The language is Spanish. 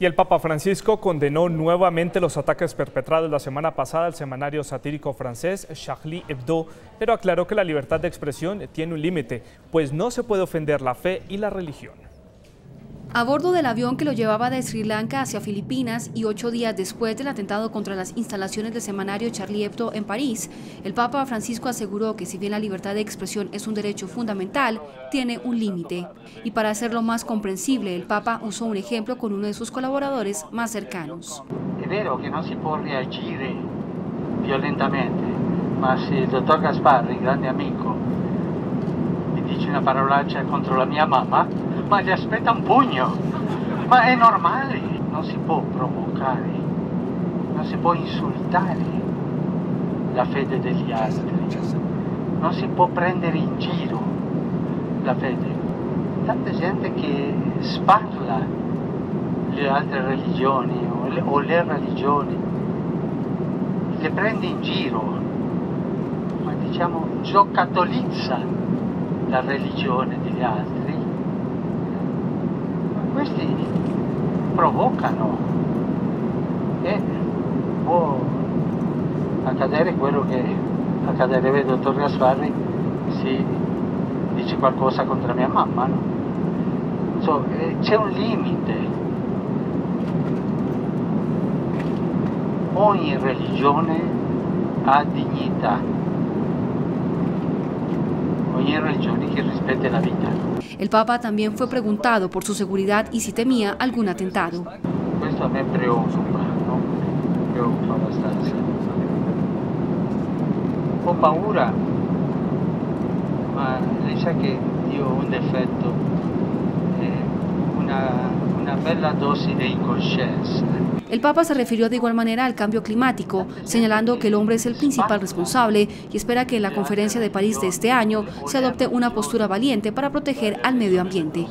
Y el Papa Francisco condenó nuevamente los ataques perpetrados la semana pasada al semanario satírico francés Charlie Hebdo, pero aclaró que la libertad de expresión tiene un límite, pues no se puede ofender la fe y la religión. A bordo del avión que lo llevaba de Sri Lanka hacia Filipinas y ocho días después del atentado contra las instalaciones del semanario Charlie Hebdo en París, el Papa Francisco aseguró que si bien la libertad de expresión es un derecho fundamental, tiene un límite. Y para hacerlo más comprensible, el Papa usó un ejemplo con uno de sus colaboradores más cercanos. Que no se puede reagir violentamente, ma se el doctor Gasparri, grande amigo, me dice una contra la mamma, ma gli aspetta un pugno. Ma è normale, non si può provocare, non si può insultare la fede degli altri, non si può prendere in giro la fede. Tanta gente che sparla le altre religioni o le, o le religioni, le prende in giro, ma diciamo giocattolizza la religione degli altri questi provocano e può accadere quello che accaderebbe al dottor Gasparri se dice qualcosa contro mia mamma. No? So, eh, c'è un limite. Ogni religione ha dignità. El Papa también fue preguntado por su seguridad y si temía algún atentado. Ho paura, ma lei sa che io un difetto, eh, una, una El Papa se refirió de igual manera al cambio climático, señalando que el hombre es el principal responsable y espera que en la conferencia de París de este año se adopte una postura valiente para proteger al medio ambiente.